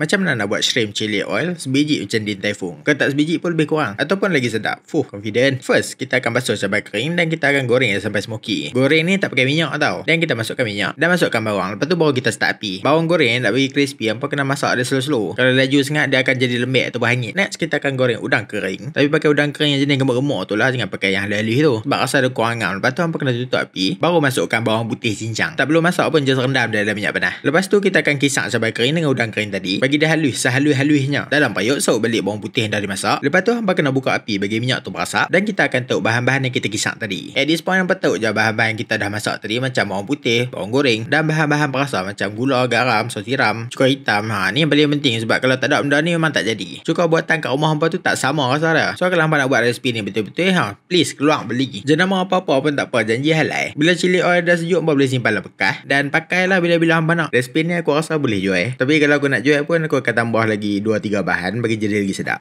Macam mana nak buat shrimp chili oil sebiji macam din tai fung? Kalau tak sebiji pun lebih kurang. Ataupun lagi sedap. Fuh, confident. First, kita akan basuh cabai kering dan kita akan goreng sampai smoky. Goreng ni tak pakai minyak tau. Dan kita masukkan minyak. Dan masukkan bawang. Lepas tu baru kita start api. Bawang goreng nak bagi crispy. Hampa kena masak dia slow-slow. Kalau laju sangat, dia akan jadi lembek atau berhangit. Next, kita akan goreng udang kering. Tapi pakai udang kering yang jenis gemuk-gemuk tu lah. Jangan pakai yang halus tu. Sebab rasa ada kurang ngam. Lepas tu, hampa kena tutup api. Baru masukkan bawang putih cincang. Tak perlu masak pun, just rendam dalam minyak panas. Lepas tu, kita akan kisar cabai kering dengan udang kering tadi. Bagi dia halus, sehalus halus-halusnya. Dalam payuk saut balik bawang putih yang dah dimasak. Lepas tu hampa kena buka api bagi minyak tu berasap dan kita akan tahu bahan-bahan yang kita kisar tadi. At this point hampa tahu je bahan-bahan yang kita dah masak tadi macam bawang putih, bawang goreng dan bahan-bahan perasa macam gula, garam, sos tiram, cuka hitam. Ha ni yang paling penting sebab kalau tak ada benda ni memang tak jadi. Cuka buatan kat rumah hampa tu tak sama rasa dia. So kalau hampa nak buat resipi ni betul-betul ha, please keluar beli. Jenama apa-apa pun tak apa janji halal. Bila cili oil dah sejuk hampa boleh simpan lah bekas dan pakailah bila-bila hampa nak. Resipi ni aku rasa boleh jual. Tapi kalau aku nak jual pun aku akan tambah lagi 2-3 bahan bagi jadi lagi sedap.